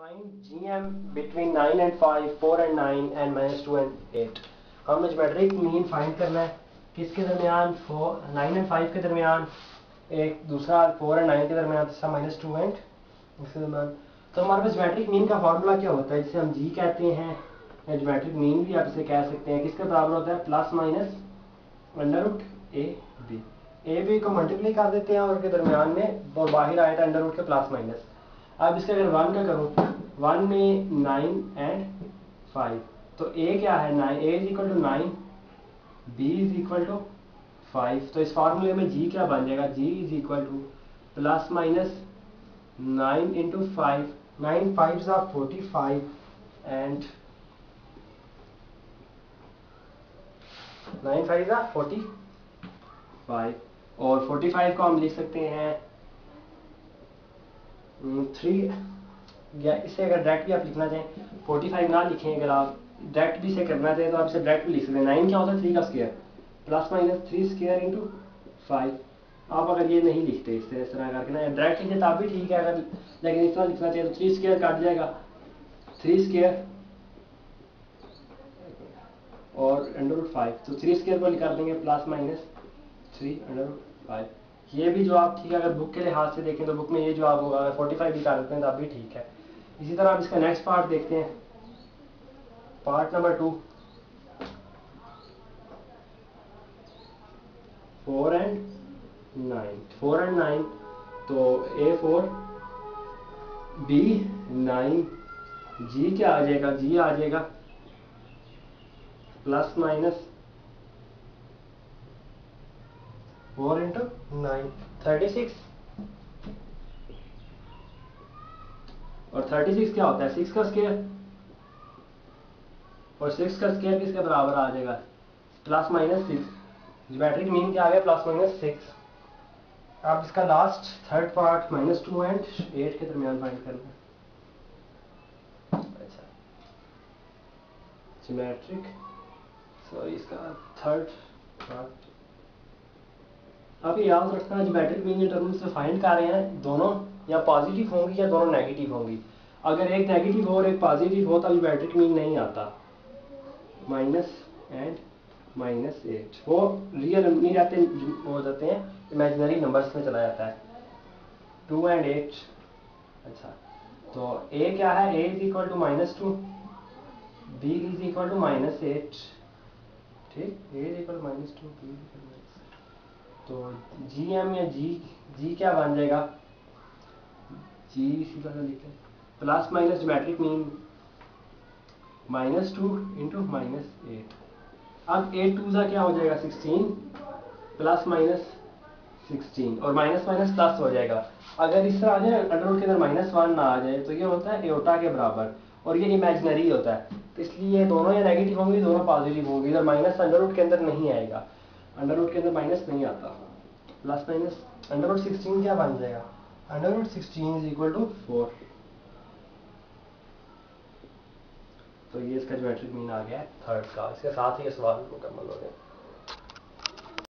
Find GM between 9 and 5, 4 and 9 and minus 2 and 8. हमें geometric mean find करना है? किसके दरमियान? 4 9 एंड 5 के दरमियान. एक दूसरा 4 एंड 9 के दरमियान तीसरा माइनस टू एंड इसके दरमियान. तो हमारे पास ज्योमेट्रिक मीन का फार्मूला क्या होता है? जिसे हम जी कहते हैं. या मीन भी आप इसे कह सकते हैं. किसके बराबर होता है? Plus minus under root A B A B को मल्टीप्लाई कर देते हैं और उनके दरमियान में और बाहर आया था अंडर रूट के प्लस माइनस अब इसका अगर वन का करो वन में नाइन एंड फाइव तो ए क्या है? Nine A is equal to nine B is equal to five तो इस फार्मूले में जी क्या बन जाएगा? G is equal to plus minus nine into five nine five ज़ा forty five and nine five ज़ा फोर्टी फाइव और फोर्टी फाइव को हम लिख सकते हैं थ्री या इसे अगर डायरेक्ट भी आप लिखना चाहें फोर्टी फाइव ना लिखें, अगर आप डायरेक्ट भी इसे करना चाहें तो आप इसे डायरेक्ट भी लिख सकते हैं। नाइन क्या होता है? थ्री का square plus minus three square into five आप अगर ये नहीं लिखते इससे इस तरह करके ना डायरेक्ट लिखे तब भी ठीक है, अगर लेकिन इस तरह लिखना चाहिए तो थ्री स्केयर काट जाएगा। थ्री स्केयर और अंडर फाइव तो थ्री स्केयर को कर देंगे plus minus three under five ये भी जवाब ठीक है, अगर बुक के लिहाज से देखें तो बुक में ये जवाब होगा फोर्टी फाइव भी कर देते हैं तब भी ठीक है। इसी तरह आप इसका नेक्स्ट पार्ट देखते हैं। Part number two four and nine four and nine तो A four B nine G क्या आ जाएगा? जी आ जाएगा plus minus four into nine thirty six और थर्टी सिक्स क्या होता है? सिक्स का स्केयर और सिक्स का स्केयर किसके बराबर आ जाएगा? Plus minus six geometric mean क्या आ गया? प्लस माइनस सिक्स अब इसका last third part minus two and eight के दरमियान फाइंड करना अच्छा। ज्योमेट्रिक सॉरी इसका थर्ड पार्ट अब याद रखना ज्योमेट्रिक मीन टर्म्स से फाइंड कर रहे हैं, दोनों या पॉजिटिव होंगी या दोनों नेगेटिव होंगी। अगर एक नेगेटिव हो और एक पॉजिटिव हो, तब बैट्रिक मीन नहीं आता। माइनस एंड माइनस एट वो रियल नहीं रहते हो जाते हैं इमेजिनरी नंबर्स में चला जाता है। टू एंड एट अच्छा तो ए क्या है? A is equal to minus two B is equal to minus eight ठीक? A is equal minus two B is equal तो जी एम या जी जी क्या बन जाएगा? जी इसी तरह लिखते हैं? Plus minus geometric mean minus two into minus eight अब एट टू सा क्या हो जाएगा? सिक्सटीन प्लस माइनस सिक्सटीन और माइनस माइनस प्लस हो जाएगा। अगर इस तरह आ जाए, अंडर के अंदर माइनस वन ना आ जाए तो ये होता है एटा के बराबर और ये इमेजनरी होता है। तो इसलिए दोनों या नेगेटिव होंगे, दोनों पॉजिटिव होंगे। इधर माइनस अंडर के अंदर नहीं आएगा। अंडर रूट के अंदर माइनस नहीं आता। Plus minus under root sixteen क्या बन जाएगा? Under root sixteen is equal to four तो ये इसका ज्योमेट्रिक मीन आ गया है थर्ड का। इसके साथ ही ये सवाल मुकम्मल हो गया